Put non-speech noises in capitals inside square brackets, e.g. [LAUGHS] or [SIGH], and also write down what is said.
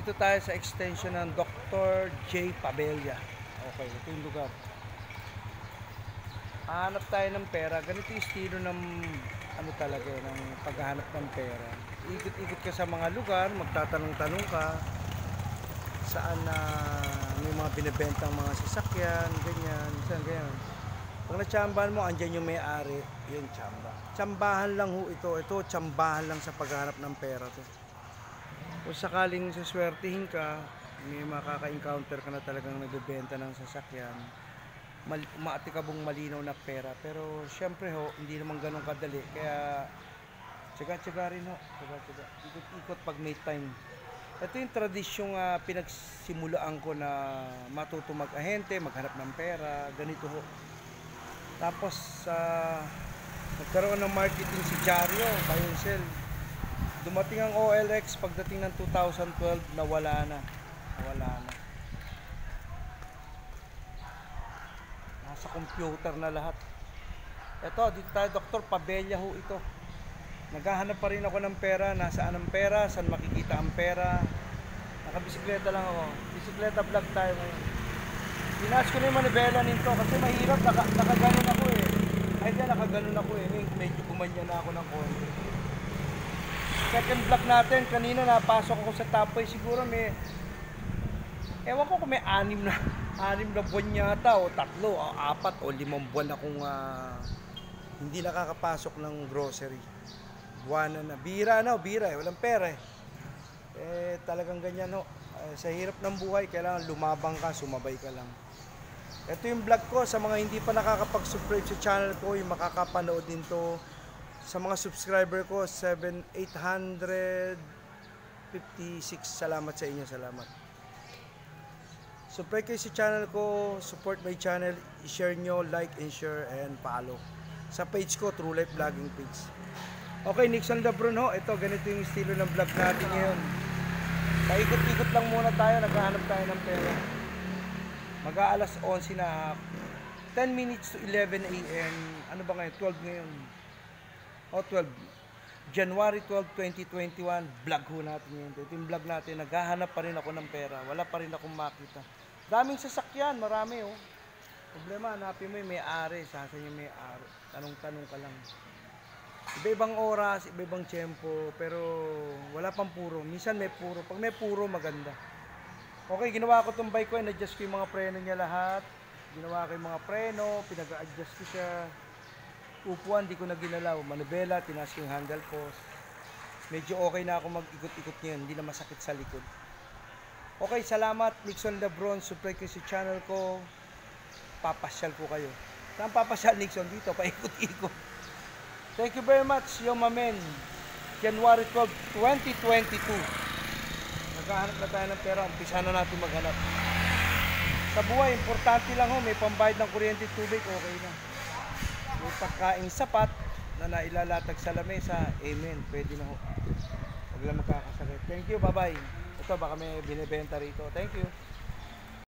Dito tayo sa extension ng Dr. J. Pabella. Okay, ito yung lugar. Hanap tayo ng pera. Ganito yung estilo ng ano talaga, eh, ng paghahanap ng pera. Ikot-ikot ka sa mga lugar, magtatanong-tanong ka saan na may mga binibentang mga sasakyan, ganyan, saan ganyan. Pag natsambahan mo, andyan yung may-ari, yung tsamba. Tsambahan lang ho ito. Ito, tsambahan lang sa paghanap ng pera to. Kung sakaling saswertihin ka, may makaka-encounter ka na talagang nagbebenta ng sasakyan, mal maatikabong malinaw na pera. Pero syempre ho, hindi naman ganun kadali. Kaya tsaga-tsaga rin ho. Tsaga-tsaga. Ikot-ikot pag may time. Ito yung tradisyong ah, pinagsimulaan ko na matuto mag-ahente, maghanap ng pera, ganito ho. Tapos sa nagkaroon ng marketing si Jario, buy and sell. Dumating ang OLX pagdating ng 2012 nawala na. Nawala na. Nasa computer na lahat. Ito, dito tayo, Dr. Pabella ho ito. Naghahanap pa rin ako ng pera. Nasaan ang pera? Saan makikita ang pera? Nakabisikleta lang ako. Bisikleta vlog tayo ngayon. Pinas ko na yung manibela nito kasi mahirap. Naka, ako eh. Ay, di, nakaganon ako eh. Med- Medyo gumanya na ako ng konti. Second vlog natin, kanina napasok ako sa tapoy. Siguro may... Ewan ko kung may anim na [LAUGHS] anim na buwan yata o tatlo o apat o limang buwan akong ah, hindi nakakapasok ng grocery. Buwan na. Bira na, bira eh. Walang pera eh. Eh, talagang ganyan ho. Eh, sa hirap ng buhay, kailangan lumabang ka, sumabay ka lang. Ito yung vlog ko sa mga hindi pa nakakapag-subscribe sa channel ko, yung makakapanood din to. Sa mga subscriber ko, 7, 856. Salamat sa inyo, salamat. Subscribe kayo sa channel ko, support my channel, i-share nyo, like and share and follow. Sa page ko, True Life Vlogging page. Okay, Nixon Lebron ho. Ito, ganito yung estilo ng vlog natin ngayon. Paikot-ikot lang muna tayo, naghahanap tayo ng pera. Mag-aalas 11 na, 10 minutes to 11 a.m. Ano ba ngayon? 12 ngayon. O, 12. January 12, 2021, vlog ho natin ngayon. Ito yung vlog natin, naghahanap pa rin ako ng pera. Wala pa rin akong makita. Daming sasakyan, marami oh. Problema, hanapin mo yung may-ari. Saan yung may-ari? Tanong-tanong ka lang. Iba-ibang oras, iba-ibang tiyempo, pero wala pang puro. Minsan may puro. Pag may puro, maganda. Okay, ginawa ko tong bike ko, in-adjust ko yung mga preno niya lahat. Ginawa ko yung mga preno, pinag-adjust ko siya. Upuan, di ko na ginalaw. Manubela, tinaas ko yung handle post. Medyo okay na ako mag-ikot-ikot ngayon, hindi na masakit sa likod. Okay, salamat Nixon Lebron. Subscribe kayo sa channel ko. Papasyal ko kayo. Saan papasyal Nixon? Dito, paikot-ikot. Thank you very much, yo mamen. January 12, 2022. Naghahanap na tayo ng pera. Umpisa na natin maghanap. Sa buhay, importante lang ho. May pambayad ng kuryente tubig, okay na. May pagkain sapat na nailalatag sa lamesa, amen. Pwede na ho. Huwag lang magkakasakit. Thank you, bye-bye. Ito, baka may binibenta rito. Thank you.